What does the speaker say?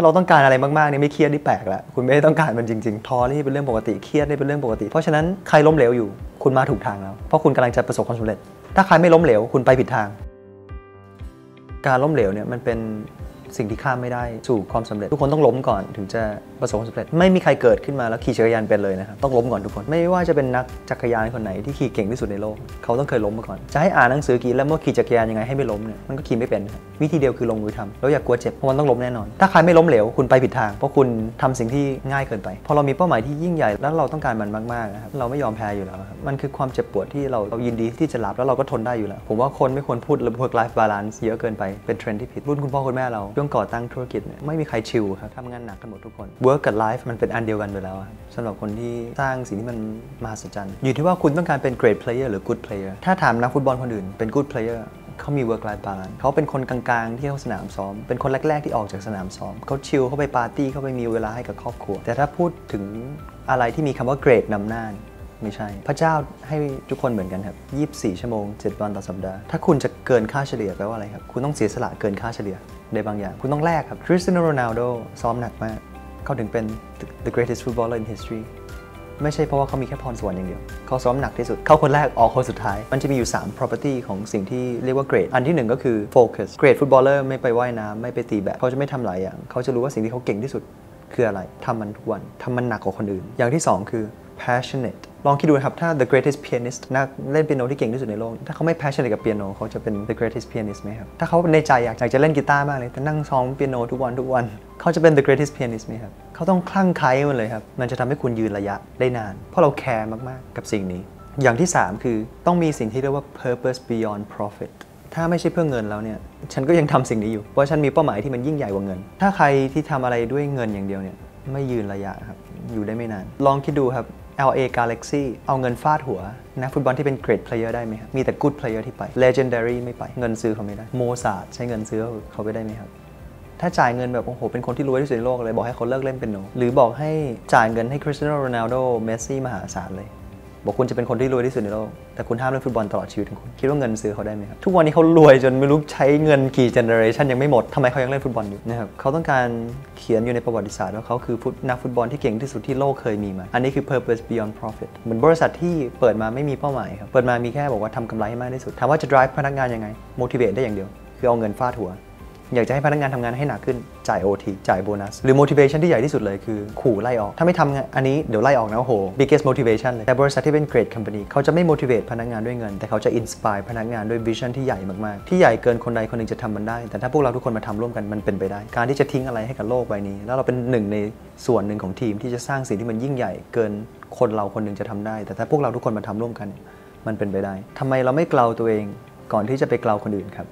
าเราต้องการอะไรมากๆเนี่ยไม่เครียดนี่แปลกแล้วคุณไม่ได้ต้องการมันจริงๆท้อนี่เป็นเรื่องปกติเครียดนี่เป็นเรื่องปกติ เพราะฉะนั้นใครล้มเหลวอยู่ คุณมาถูกทางแล้ว เพราะคุณกำลังจะประสบความสำเร็จ ถ้าใครไม่ล้มเหลวคุณไปผิดทาง การล้มเหลวเนี่ยมันเป็น สิ่งที่ข้ามไม่ได้สู่ความสำเร็จ ทุกคนต้องล้มก่อนถึงจะประสบความสำเร็จ ไม่มีใครเกิดขึ้นมาแล้วขี่จักรยานเป็นเลยนะครับต้องล้มก่อนทุกคน ไม่ว่าจะเป็นนักจักรยานคนไหนที่ขี่เก่งที่สุดในโลก เขาต้องเคยล้มมาก่อน จะให้อ่านหนังสือกี่แล้วเมื่อขี่จักรยานยังไงให้ไม่ล้มเนี่ยมันก็ขี่ไม่เป็นวิธีเดียวคือลงมือทำแล้วอย่ากลัวเจ็บเพราะมันต้องล้มแน่นอน ถ้าใครไม่ล้มเหลวคุณไปผิดทาง เพราะคุณทำสิ่งที่ง่ายเกินไป พอเรามีเป้าหมายที่ยิ่งใหญ่แล้วเราต้องการมันมากๆนะครับเราไม่ยอมแพ้อยู่แล้วครับมันคือความเจ็บปวดที่เราเรายินดีที่จะรับแล้วเราก็ทนได้อยู่แล้ว ผมว่าคนไม่ควรพูดเรื่อง work life balance เยอะเกินไปเป็นเทรนด์ที่ผิดรุ่นคุณพ่อคุณแม่เราช่วงก่อตั้งธุรกิจเนี่ยไม่มีใครชิลครับทำงานหนักกันหมดทุกคน work กับ life มันเป็นอันเดียวกันไปแล้วสำหรับคนที่สร้างสิ่งที่มันมหัศจรรย์อยู่ที่ว่าคุณต้องการเป็น great player หรือ good player ถ้าถามนักฟุตบอลคนอื่นเป็น good player เขามี work life balance เขาเป็นคนกลางๆ ที่เข้าสนามซ้อม เป็นคนแรก ๆ ที่ออกจากสนามซ้อม เขาชิลเขาไปปาร์ตี้เขาไปมีเวลาให้กับครอบครัว แต่ถ้าพูดถึงอะไรที่มีคำว่า great นำหน้า ไม่ใช่ พระเจ้าให้ทุกคนเหมือนกันครับ 24 ชั่วโมง 7 วันต่อสัปดาห์ ถ้าคุณจะเกินค่าเฉลี่ยแปลว่าอะไรครับ คุณต้องเสียสละเกินค่าเฉลี่ยในบางอย่าง คุณต้องแลกครับคริสเตียโนโรนัลโดซ้อมหนักมาก เขาถึงเป็น the greatest footballer in history ไม่ใช่เพราะว่าเขามีแค่พรสวรรค์อย่างเดียว เขาซ้อมหนักที่สุด เขาคนแรกออกคนสุดท้าย มันจะมีอยู่ 3 property ของสิ่งที่เรียกว่า great อันที่ 1 ก็คือ focus great footballer ไม่ไปว่ายน้ำไม่ไปตีแบดเขาจะไม่ทำหลายอย่าง เขาจะรู้ว่าสิ่งที่เขาเก่งที่สุดคืออะไรทำมันทุกวันทำมันหนักกว่าคนอื่น อย่างที่ 2 คือ passionate ลองคิดดูนะครับ ถ้า the greatest pianist นักเล่นเปียโนที่เก่งที่สุดในโลก ถ้าเขาไม่ passionate กับเปียโนเขาจะเป็น the greatest pianist ไหมครับ ถ้าเขาในใจอยากจะเล่นกีตาร์มากเลย แต่นั่งซ้อมเปียโนทุกวันทุกวัน เขาจะเป็น the greatest pianist ไหมครับ เขาต้องคลั่งไคล้มันเลยครับ มันจะทำให้คุณยืนระยะได้นาน เพราะเราแคร์มากๆ กับสิ่งนี้ อย่างที่ 3 คือต้องมีสิ่งที่เรียกว่า purpose beyond profit ถ้าไม่ใช่เพื่อเงินแล้วเนี่ย ฉันก็ยังทำสิ่งนี้อยู่ เพราะฉันมีเป้าหมายที่มันยิ่งใหญ่กว่าเงิน ถ้าใครที่ทำอะไรด้วยเงินอย่างเดียวเนี่ยไม่ยืนระยะครับ อยู่ได้ไม่นาน ลองคิดดูครับ LA Galaxy เอาเงินฟาดหัวนักฟุตบอลที่เป็น great player ได้ไหมครับ มีแต่ good player ที่ไป legendary ไม่ไป เงินซื้อเขาไม่ได้ โมซาร์ตใช้เงินซื้อเขาไปได้ไหมครับ ถ้าจ่ายเงินแบบ โอ้โห เป็นคนที่รวยที่สุดในโลกเลย บอกให้เขาเลิกเล่นเปียโนหรือบอกให้จ่ายเงินให้คริสเตียโนโรนัลโดเมสซี่มหาศาลเลย บอกคุณจะเป็นคนที่รวยที่สุดในโลก แต่คุณห้ามเล่นฟุตบอลตลอดชีวิตของคุณ คิดว่าเงินซื้อเขาได้ไหมครับ ทุกวันนี้เขารวยจนไม่รู้ใช้เงินกี่ generation ยังไม่หมดทำไมเขายังเล่นฟุตบอลอยู่นะครับเขาต้องการเขียนอยู่ในประวัติศาสตร์ว่าเขาคือฟุตนักฟุตบอลที่เก่งที่สุดที่โลกเคยมีมา อันนี้คือ purpose beyond profit เหมือนบริษัทที่เปิดมาไม่มีเป้าหมายครับ เปิดมามีแค่บอกว่าทำกำไรให้มากที่สุดถามว่าจะ drive พนักงานยังไง motivate ได้อย่างเดียว คือเอาเงินฟาดหัว อยากจะให้พนักงานทำงานให้หนักขึ้นจ่าย OT จ่ายโบนัส หรือ motivation ที่ใหญ่ที่สุดเลยคือขู่ไล่ออก ถ้าไม่ทำงานอันนี้เดี๋ยวไล่ออกนะโห biggest motivation เลยแต่บริษัทที่เป็น great company เขาจะไม่ motivate พนักงานด้วยเงิน แต่เขาจะ inspire พนักงานด้วย vision ที่ใหญ่มาก ๆ ที่ใหญ่เกินคนใดคนหนึ่งจะทำมันได้ แต่ถ้าพวกเราทุกคนมาทำร่วมกันมันเป็นไปได้ การที่จะทิ้งอะไรให้กับโลกใบนี้ แล้วเราเป็นหนึ่งในส่วนหนึ่งของทีมที่จะสร้างสิ่งที่มันยิ่งใหญ่เกินคนเราคนหนึ่งจะทำได้ แต่ถ้าพวกเราทุกคนมาทำร่วมกัน มันเป็นไปได้ทำไมเราไม่เกลาตัวเองก่อนที่จะไปเกลาคนอื่นครับ